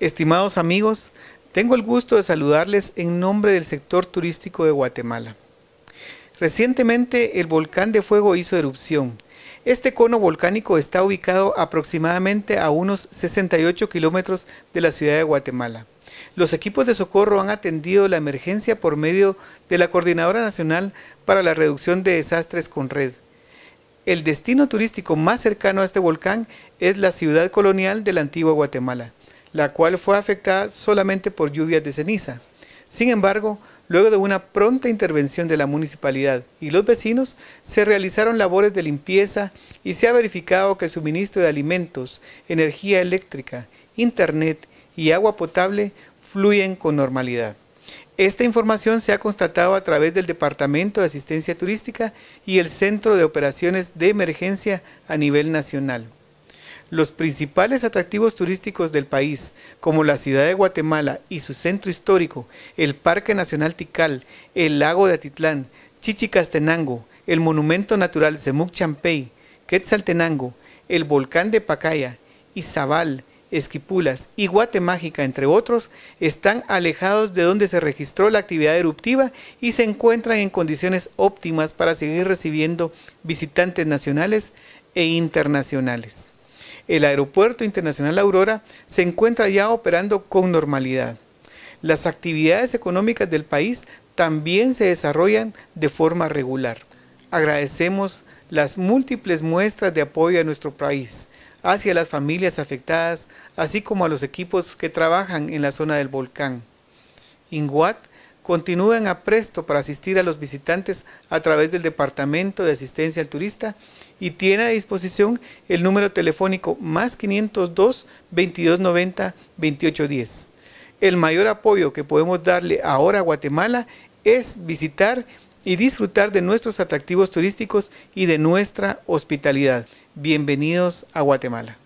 Estimados amigos, tengo el gusto de saludarles en nombre del sector turístico de Guatemala. Recientemente el volcán de fuego hizo erupción. Este cono volcánico está ubicado aproximadamente a unos 68 kilómetros de la ciudad de Guatemala. Los equipos de socorro han atendido la emergencia por medio de la Coordinadora Nacional para la Reducción de Desastres con Red. El destino turístico más cercano a este volcán es la ciudad colonial de la antigua Guatemala la cual fue afectada solamente por lluvias de ceniza. Sin embargo, luego de una pronta intervención de la municipalidad y los vecinos, se realizaron labores de limpieza y se ha verificado que el suministro de alimentos, energía eléctrica, internet y agua potable fluyen con normalidad. Esta información se ha constatado a través del Departamento de Asistencia Turística y el Centro de Operaciones de Emergencia a nivel nacional. Los principales atractivos turísticos del país, como la ciudad de Guatemala y su centro histórico, el Parque Nacional Tikal, el lago de Atitlán, Chichicastenango, el monumento natural Semuc Champey, Quetzaltenango, el volcán de Pacaya, Izabal, Esquipulas y Guatemágica, entre otros, están alejados de donde se registró la actividad eruptiva y se encuentran en condiciones óptimas para seguir recibiendo visitantes nacionales e internacionales el Aeropuerto Internacional Aurora se encuentra ya operando con normalidad. Las actividades económicas del país también se desarrollan de forma regular. Agradecemos las múltiples muestras de apoyo a nuestro país, hacia las familias afectadas, así como a los equipos que trabajan en la zona del volcán. INGUAT continúan a presto para asistir a los visitantes a través del Departamento de Asistencia al Turista y tiene a disposición el número telefónico más 502 2290 2810. El mayor apoyo que podemos darle ahora a Guatemala es visitar y disfrutar de nuestros atractivos turísticos y de nuestra hospitalidad. Bienvenidos a Guatemala.